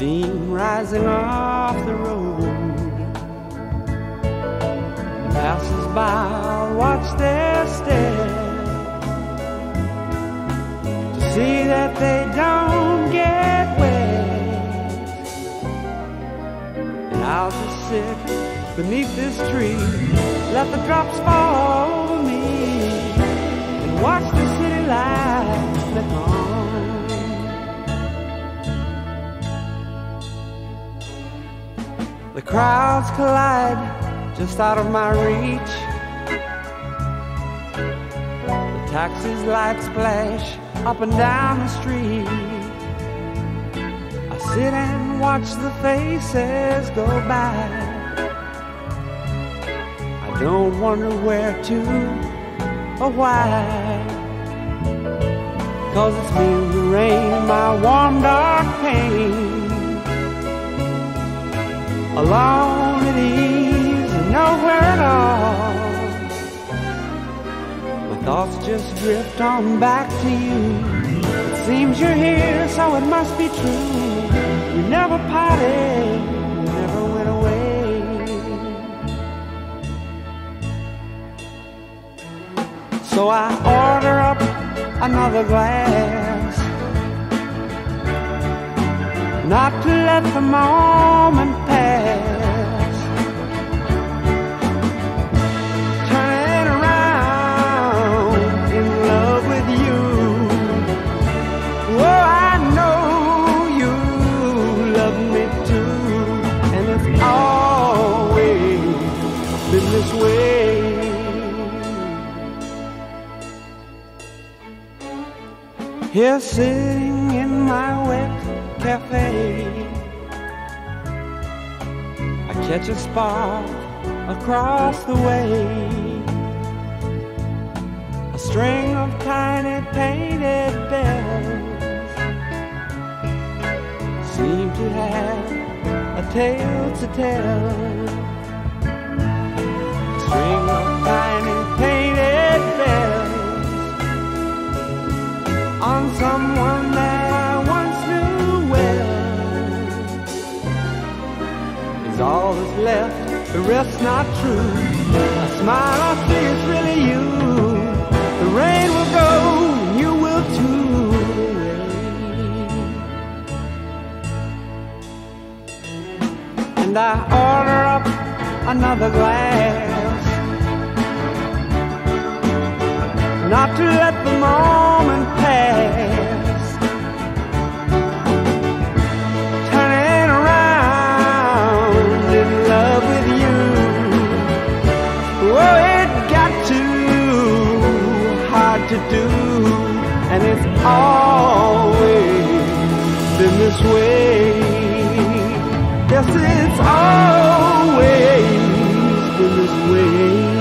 steam rising off the road. Passers by watch their stare to see that they don't get wet. And I'll just sit beneath this tree, let the drops fall The crowds collide just out of my reach. The taxi's lights flash up and down the street. I sit and watch the faces go by. I don't wonder where to or why. Cause it's feels the rain my warm dark pain alone at ease and nowhere at all. My thoughts just drift on back to you. It seems you're here, so it must be true. You never parted, never went away. So I order up another glass not to let the moment pass. Turning around in love with you. Oh, I know you love me too, and it's always been this way. Here sitting in my wet cafe. I catch a spark across the way. A string of tiny painted bells seem to have a tale to tell. A string Is all that's left, the rest's not true. A smile I see it's really you. The rain will go, and you will too. And I order up another glass. Not to let the moment to do, and it's always been this way. Yes, it's always been this way.